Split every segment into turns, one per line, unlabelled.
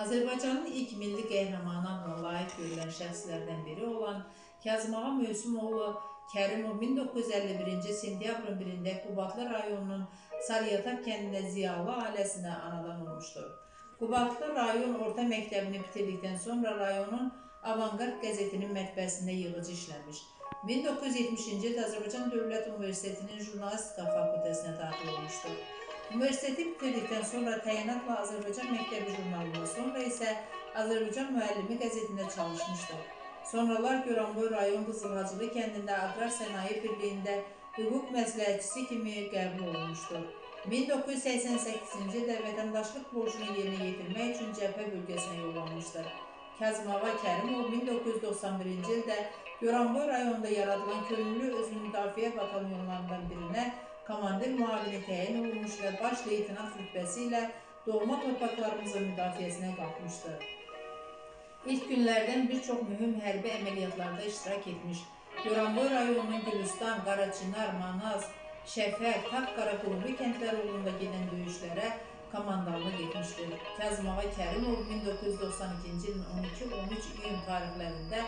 Azərbaycanın ilk milli qəhrəmanı adına layiq görülən şəxslərdən biri olan Kazım Ağa Mövsümoğlu Kərimov 1951-ci sentyabrın 1-də Qubadlı rayonunun Sarıyatak kəndində ziyalı ailəsinə anadan olmuşdur. Qubadlı rayon orta məktəbini bitirdikdən sonra rayonun Avangard qəzetinin mətbəəsində yığıcı işləmiş. 1970-ci ildə Azərbaycan Dövlət Universitetinin jurnalistika fakültəsinə daxil olmuşdur. Universiteti bitirdikdən sonra təyinatla Azərbaycan Məktəbi jurnalında, sonra isə Azərbaycan Müəllimi qəzetində çalışmışdır. Sonralar Goranboy rayon Qızılhacılı kəndində Aqrar Sənaye Birliyində hüquq məsləhətçisi kimi qəbul olunmuşdur. 1988-ci ildə vətəndaşlıq borcunu yerinə yetirmək üçün cəbhə bölgəsinə yollanmışdır. Kazım Ağa Kərimov 1991-ci ildə Goranboy rayonunda yaradılan könüllü özünü müdafiə batalyonlarından birinə komandir müavini təyin olunmuş və baş leytenant rütbəsi ilə doğma torpaqlarımızın müdafiəsinə qalxmışdır. İlk günlərdən bir çox mühüm hərbi əməliyyatlarda iştirak etmiş. Goranboy rayonunun Gülüstan, Qaraçinar, Manaz, Şəfər, Taqqara, Qurumlu kəndləri uğrunda gedən döyüşlərə komandanlıq etmişdir. Kazım Ağa Kərimov 1992-ci ilin 12-13 iyun tarixlərində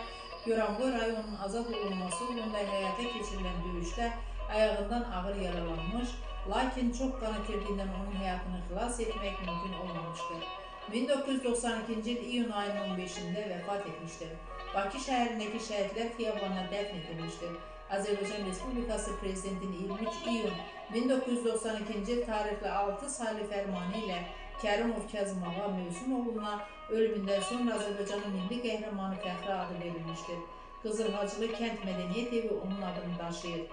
Goranboy rayonunun azad olunması uğrunda həyata keçirilən döyüşdə ayağından ağır yaralanmış, lakin çox qan itirdiyindən onun həyatını xilas etmək mümkün olmamışdır. 1992-ci il iyun ayının 15-də vəfat etmişdir. Bakı şəhərindəki şəhidlər xiyabanına dəfn edilmişdir. Azərbaycan Respublikası Prezidentinin 23 iyun 1992-ci il tarixli 6 saylı fərmanı ilə Kərimov Kazım Ağa Mövsümoğluna ölümündən sonra Azərbaycanın milli qəhrəmanı fəxri adı verilmişdir. Qızılhacılı kənd mədəniyyət evi onun adını daşıyır.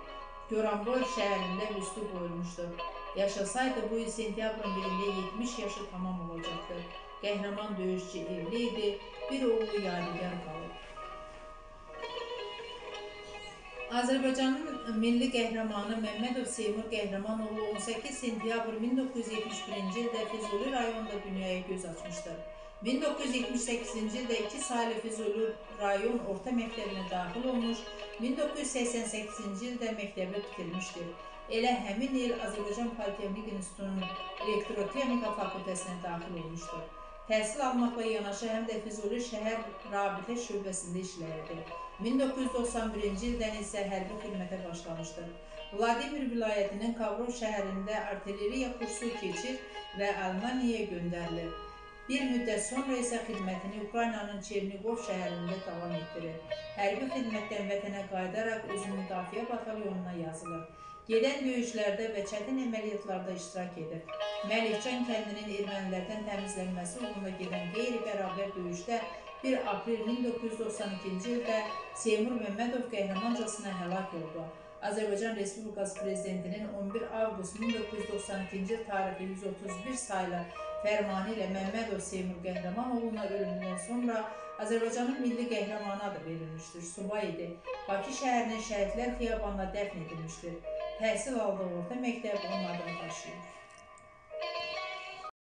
Goranboy şəhərində büstü qoyulmuşdur. Yaşasaydı bu il sentyabrın 1-də 70 yaşı tamam olacaktı. Qəhrəman döyüşçü evli idi, bir oğlu yadigar qalıb. Azərbaycanın milli qəhrəmanı Məmmədov Seymur Qəhrəmanoğlu 18 sentyabr 1971-ci ildə Füzuli rayonunda dünyaya göz açmışdır. 1978-ci ildə 2 saylı Füzuli rayon orta məktəbinə daxil olmuş, 1988-ci ildə məktəbi bitirmişdir. Elə həmin il Azərbaycan Politexnik İnstitutunun Elektrotexnika fakültəsinə daxil olmuşdur. Təhsil almaqla yanaşı həm də Füzuli şəhər rabitə şöbəsində işləyirdi. 1991-ci ildən isə hərbi xidmətə başlamışdır. Vladimir vilayətinin Kavrov şəhərində artilleriya kursu keçir və Almaniyaya göndərilir. Bir müddət sonra isə xidmətini Ukraynanın Çernigov şəhərində davam etdirir. Hərbi xidmətdən vətənə qayıdaraq özünü müdafiə batalyonuna yazılır. Gedən döyüşlərdə və çətin əməliyyatlarda iştirak edir. Məlikcan kəndinin ermənilərdən təmizlənməsi uğrunda gedən qeyri-bərabər döyüşdə 1 aprel 1992-ci ildə Seymur Məmmədov qəhrəmancasına həlak oldu. Azərbaycan Respublikası Prezidentinin 11 avqust 1992-ci il tarixli 131 saylı fərmanı ilə Məmmədov Seymur Qəhrəmanoğluna ölümündən sonra Azərbaycanın milli qəhrəmanı adı verilmişdir. Subay idi. Bakı şəhərinin şəhidlər xiyabanına dəfn edilmişdir. Təhsil aldığı orta məktəb onun adını daşıyır.